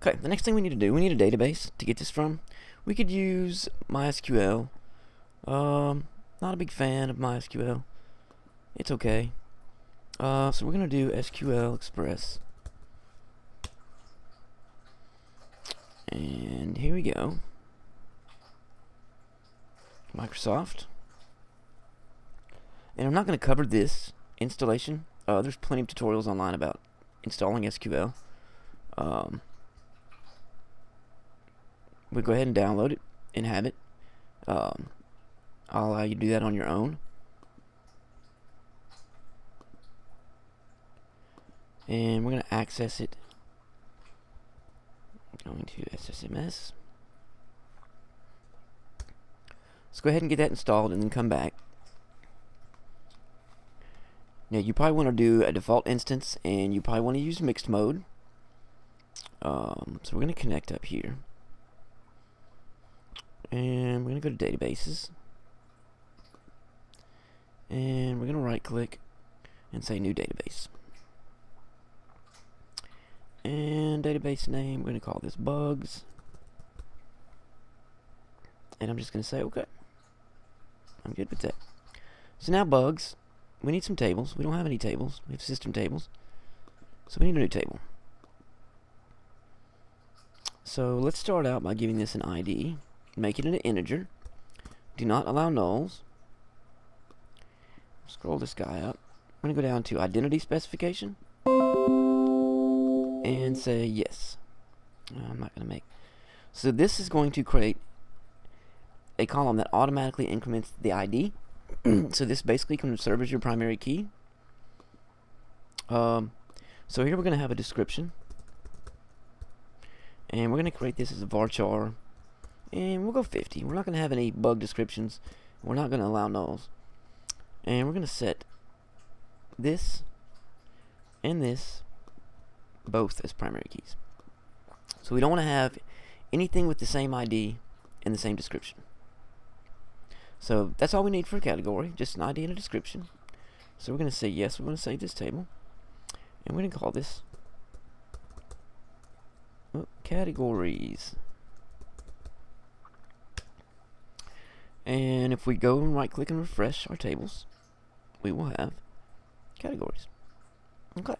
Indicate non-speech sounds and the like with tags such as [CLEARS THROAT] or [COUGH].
Okay, the next thing we need to do, we need a database to get this from. We could use MySQL. Um, not a big fan of MySQL. It's okay. Uh, so we're going to do SQL Express. And here we go. Microsoft. And I'm not going to cover this installation. Uh, there's plenty of tutorials online about installing SQL. Um, we'll go ahead and download it and have it. Um, I'll allow you to do that on your own. And we're going to access it. Going to SSMS. Let's go ahead and get that installed and then come back. Now you probably want to do a default instance and you probably want to use mixed mode. Um, so we're going to connect up here. And we're going to go to databases. And we're going to right click and say new database. And database name, we're going to call this bugs. And I'm just going to say okay. I'm good with that. So now bugs, we need some tables. We don't have any tables. We have system tables. So we need a new table. So let's start out by giving this an ID. Make it an integer. Do not allow nulls. Scroll this guy up. I'm going to go down to identity specification. And say yes. I'm not going to make. So this is going to create a column that automatically increments the ID. [CLEARS THROAT] so this basically can serve as your primary key. Um, so here we're going to have a description. And we're going to create this as a varchar. And we'll go 50. We're not going to have any bug descriptions. We're not going to allow nulls. And we're going to set this and this both as primary keys. So we don't want to have anything with the same ID and the same description. So that's all we need for a category, just an ID and a description. So we're going to say yes, we're going to save this table. And we're going to call this oh, categories. And if we go and right click and refresh our tables, we will have categories. Okay.